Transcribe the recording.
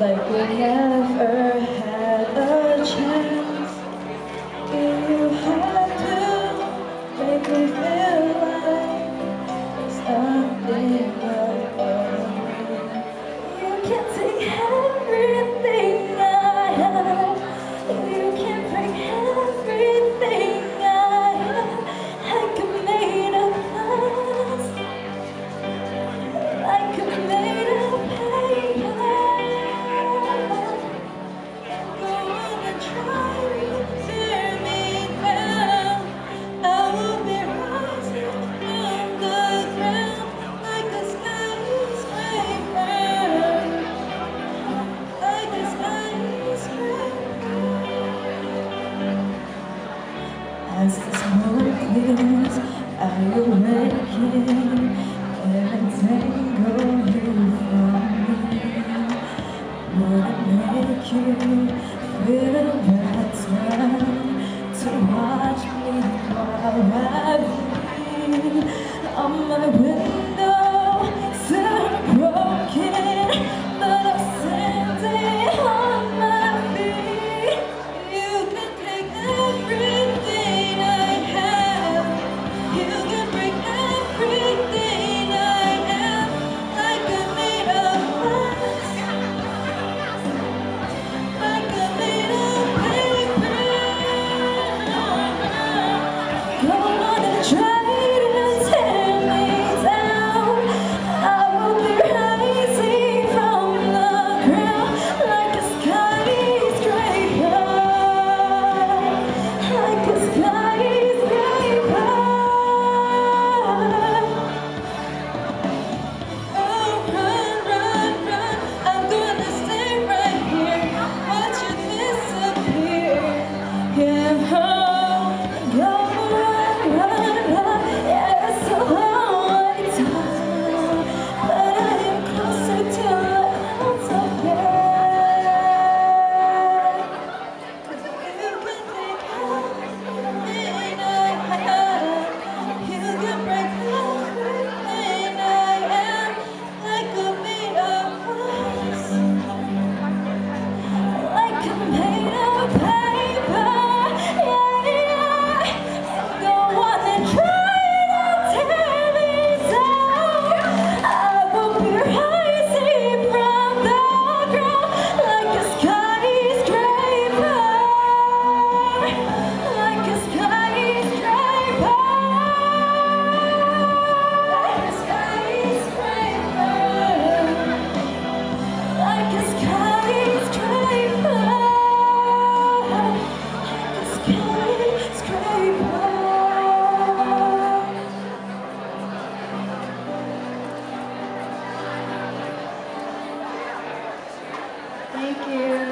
like we never had a chance. You have to make me feel like. You can take everything clears, I awaken and entangle you from me. It make you feel better to watch me while I bleed? On my window, on and try Thank you.